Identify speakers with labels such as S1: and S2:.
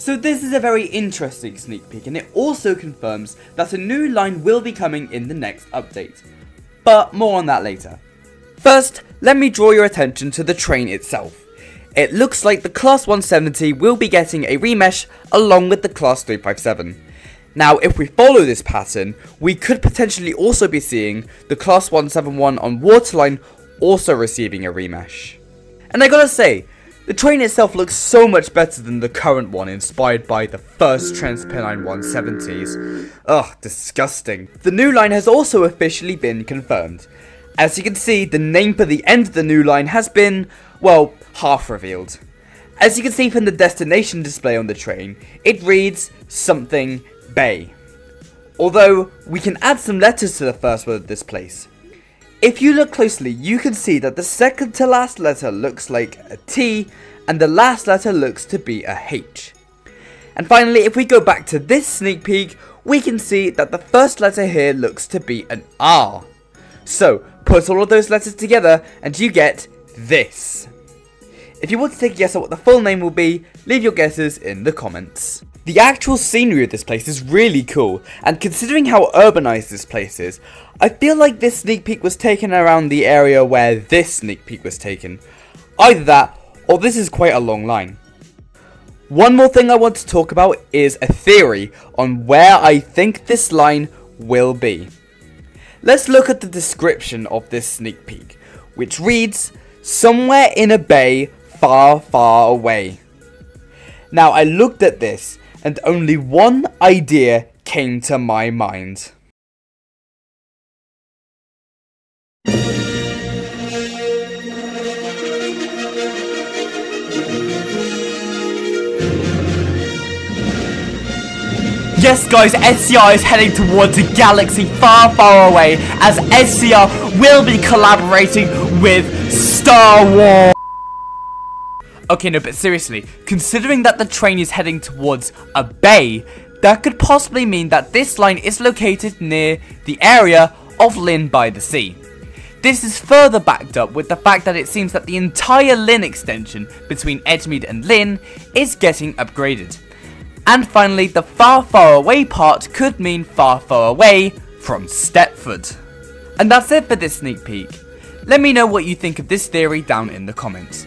S1: So this is a very interesting sneak peek and it also confirms that a new line will be coming in the next update. But more on that later. First, let me draw your attention to the train itself. It looks like the Class 170 will be getting a remesh along with the Class 357. Now, if we follow this pattern, we could potentially also be seeing the Class 171 on Waterline also receiving a remesh. And I gotta say, the train itself looks so much better than the current one inspired by the first Transpennine 170s. Ugh, disgusting. The new line has also officially been confirmed. As you can see, the name for the end of the new line has been, well, half revealed. As you can see from the destination display on the train, it reads something Bay. Although, we can add some letters to the first word of this place. If you look closely, you can see that the second to last letter looks like a T, and the last letter looks to be a H. And finally, if we go back to this sneak peek, we can see that the first letter here looks to be an R. So, put all of those letters together, and you get this. If you want to take a guess at what the full name will be, leave your guesses in the comments. The actual scenery of this place is really cool, and considering how urbanized this place is, I feel like this sneak peek was taken around the area where this sneak peek was taken. Either that, or this is quite a long line. One more thing I want to talk about is a theory on where I think this line will be. Let's look at the description of this sneak peek, which reads, Somewhere in a bay far, far away. Now, I looked at this and only one idea came to my mind. Yes guys, SCR is heading towards a galaxy far far away as SCR will be collaborating with Star Wars. Okay, no, but seriously, considering that the train is heading towards a bay, that could possibly mean that this line is located near the area of Llyn by the Sea. This is further backed up with the fact that it seems that the entire Llyn extension between Edgemead and Llyn is getting upgraded. And finally, the far far away part could mean far far away from Stepford. And that's it for this sneak peek. Let me know what you think of this theory down in the comments.